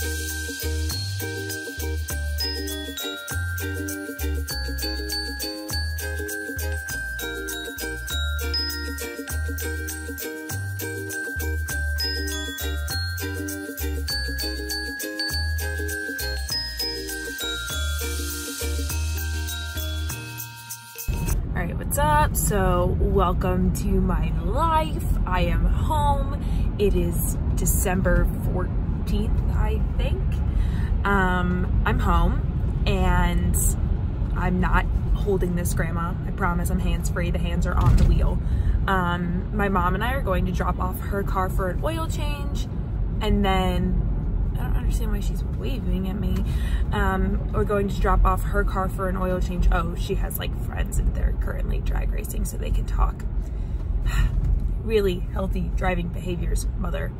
All right, what's up? So welcome to my life. I am home. It is December 14th, I think. Um, I'm home and I'm not holding this grandma. I promise I'm hands-free. The hands are on the wheel. Um, my mom and I are going to drop off her car for an oil change and then I don't understand why she's waving at me. Um, we're going to drop off her car for an oil change. Oh, she has like friends and they're currently drag racing so they can talk. really healthy driving behaviors, mother.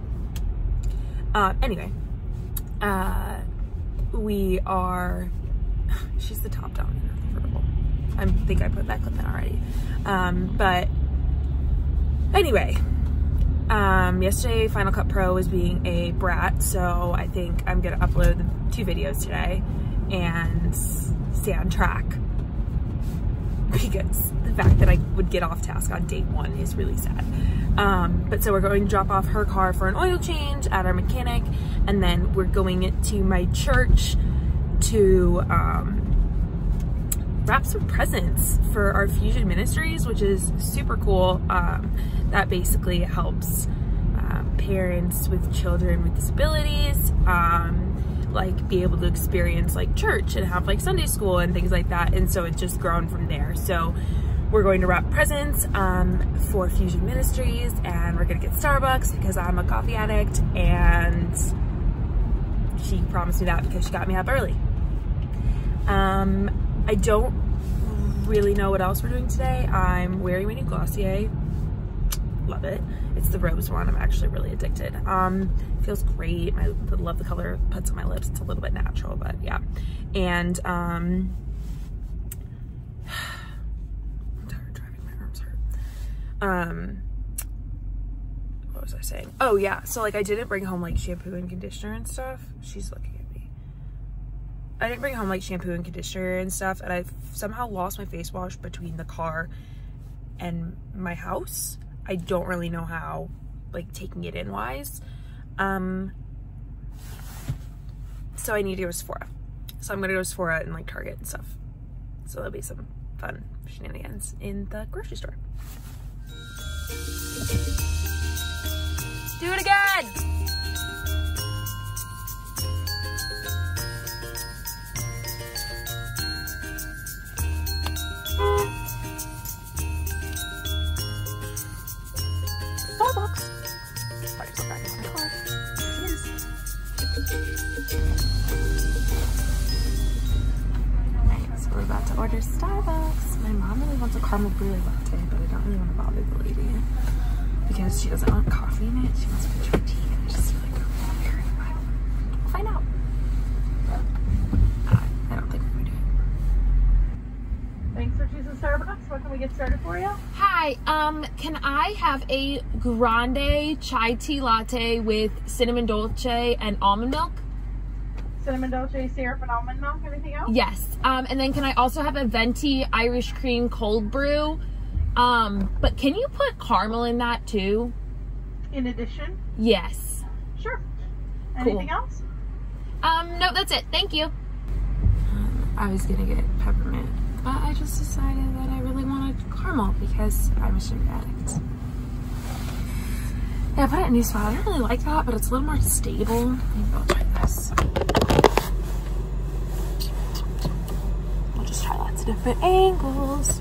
Uh, anyway, uh, we are, she's the top down in. I think I put that clip in already. Um, but anyway, um, yesterday, Final Cut Pro was being a brat, so I think I'm gonna upload two videos today and stay on track because the fact that I would get off task on date one is really sad. Um, but so we're going to drop off her car for an oil change at our mechanic, and then we're going to my church to um, wrap some presents for our Fusion Ministries, which is super cool. Um, that basically helps uh, parents with children with disabilities um, like be able to experience like church and have like Sunday school and things like that. And so it's just grown from there. So we're going to wrap presents um, for Fusion Ministries and we're gonna get Starbucks because I'm a coffee addict and she promised me that because she got me up early. Um, I don't really know what else we're doing today. I'm wearing my new Glossier love it. It's the rose one. I'm actually really addicted. Um, feels great. I love the color it puts on my lips. It's a little bit natural, but yeah. And um, I'm tired of driving. My arms hurt. Um, what was I saying? Oh yeah. So like I didn't bring home like shampoo and conditioner and stuff. She's looking at me. I didn't bring home like shampoo and conditioner and stuff, and I somehow lost my face wash between the car and my house. I don't really know how, like taking it in wise. Um, so I need to go to Sephora. So I'm gonna go to Sephora and like Target and stuff. So there'll be some fun shenanigans in the grocery store. Put back in my car. So we're about to order Starbucks. My mom really wants a caramel brulee latte, but I don't really want to bother the lady because she doesn't want coffee in it. She wants a tea, and I just feel like weird. But we'll find out. Uh, I don't think we're gonna do it. Thanks for choosing Starbucks. What can we get started for you? Hi, um, can I have a grande chai tea latte with cinnamon dolce and almond milk? Cinnamon dolce syrup and almond milk. Anything else? Yes. Um, and then can I also have a venti Irish cream cold brew? Um, but can you put caramel in that too? In addition, Yes. sure. Cool. Anything else? Um, no, that's it. Thank you. I was gonna get peppermint, but I just decided that I really wanted caramel because I'm a sugar addict. Yeah, I put it in new spot. I don't really like that, but it's a little more stable. Maybe I'll try this. I'll just try lots of different angles.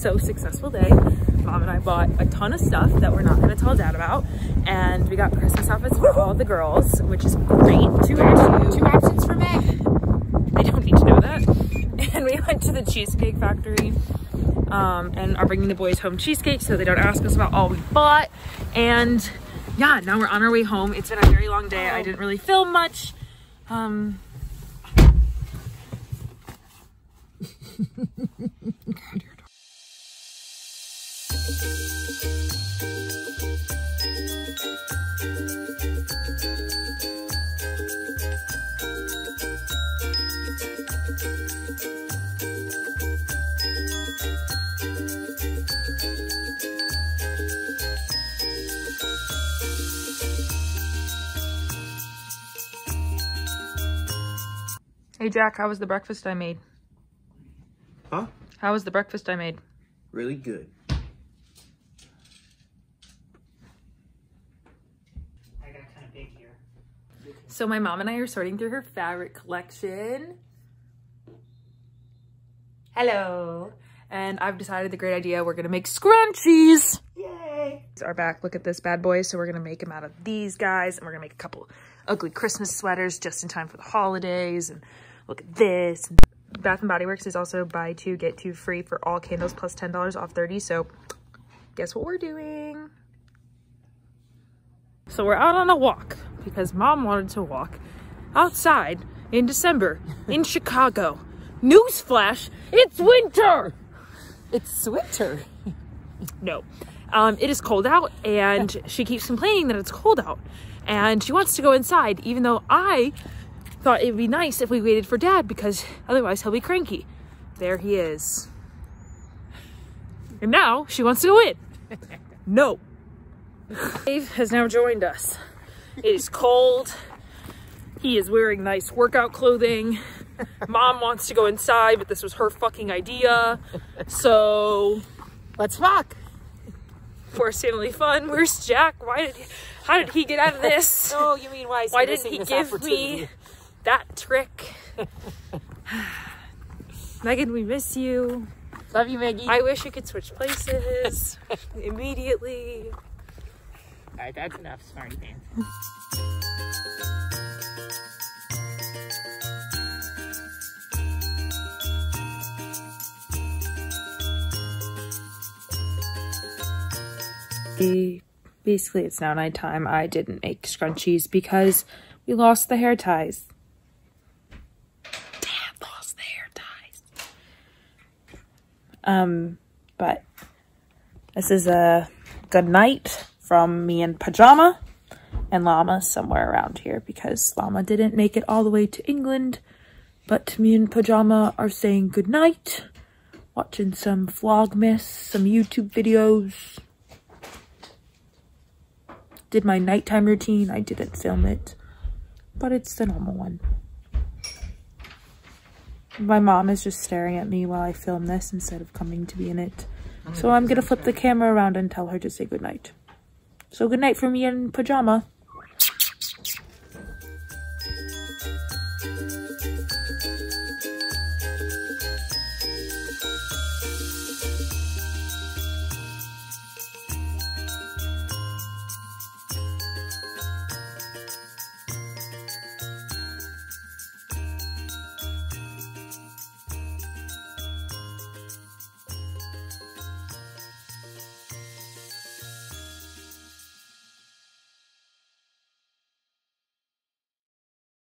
so successful day. Mom and I bought a ton of stuff that we're not going to tell dad about. And we got Christmas outfits for all the girls, which is great. Two, options, two options for me. They don't need to know that. And we went to the Cheesecake Factory um, and are bringing the boys home cheesecake so they don't ask us about all we bought. And yeah, now we're on our way home. It's been a very long day. I didn't really film much. Um, hey Jack, how was the breakfast I made? Huh? How was the breakfast I made? Really good. I got kind of big here. So my mom and I are sorting through her fabric collection. Hello. And I've decided the great idea, we're gonna make scrunchies. Yay. These are back, look at this bad boy. So we're gonna make them out of these guys and we're gonna make a couple ugly Christmas sweaters just in time for the holidays. And look at this. Bath and Body Works is also buy two, get two free for all candles plus $10 off 30. So guess what we're doing? So we're out on a walk because mom wanted to walk outside in December in Chicago. Newsflash, it's winter! It's winter. No. Um, it is cold out and she keeps complaining that it's cold out. And she wants to go inside even though I thought it would be nice if we waited for dad because otherwise he'll be cranky. There he is. And now she wants to go in. No. Dave has now joined us. It is cold. He is wearing nice workout clothing. Mom wants to go inside, but this was her fucking idea. So Let's walk. for family fun, where's Jack? Why did he, how did he get out of this? Oh, you mean why? Why he didn't he give me that trick? Megan, we miss you. Love you, Maggie. I wish we could switch places immediately. Right, that's enough. Sorry, man. Basically, it's now nighttime. I didn't make scrunchies because we lost the hair ties. Dad lost the hair ties. Um, but this is a good night from me and Pajama and Llama somewhere around here because Llama didn't make it all the way to England. But me and Pajama are saying goodnight, watching some Vlogmas, some YouTube videos. Did my nighttime routine. I didn't film it, but it's the normal one. My mom is just staring at me while I film this instead of coming to be in it. So I'm gonna flip the camera around and tell her to say goodnight. So good night from me in Pajama.